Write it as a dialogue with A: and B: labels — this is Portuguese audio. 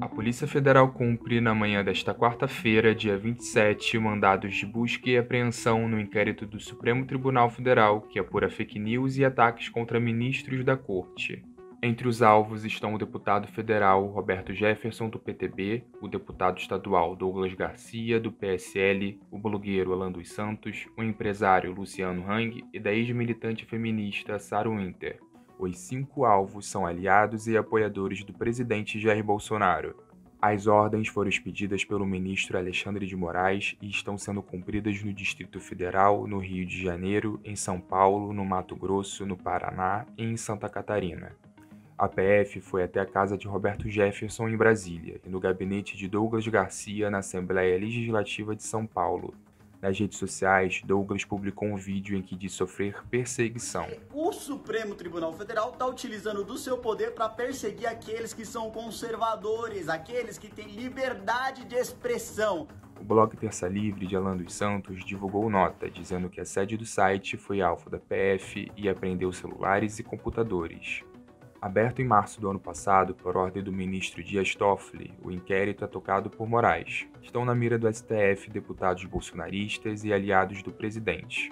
A: A Polícia Federal cumpre na manhã desta quarta-feira, dia 27, mandados de busca e apreensão no inquérito do Supremo Tribunal Federal que apura fake news e ataques contra ministros da Corte. Entre os alvos estão o deputado federal Roberto Jefferson, do PTB, o deputado estadual Douglas Garcia, do PSL, o blogueiro Alan dos Santos, o empresário Luciano Hang e da ex-militante feminista Sarah Winter. Os cinco alvos são aliados e apoiadores do presidente Jair Bolsonaro. As ordens foram expedidas pelo ministro Alexandre de Moraes e estão sendo cumpridas no Distrito Federal, no Rio de Janeiro, em São Paulo, no Mato Grosso, no Paraná e em Santa Catarina. A PF foi até a casa de Roberto Jefferson em Brasília e no gabinete de Douglas Garcia na Assembleia Legislativa de São Paulo. Nas redes sociais, Douglas publicou um vídeo em que diz sofrer perseguição.
B: O Supremo Tribunal Federal está utilizando do seu poder para perseguir aqueles que são conservadores, aqueles que têm liberdade de expressão.
A: O blog Terça Livre de Alan dos Santos divulgou nota dizendo que a sede do site foi alvo da PF e apreendeu celulares e computadores. Aberto em março do ano passado por ordem do ministro Dias Toffoli, o inquérito é tocado por Moraes. Estão na mira do STF deputados bolsonaristas e aliados do presidente.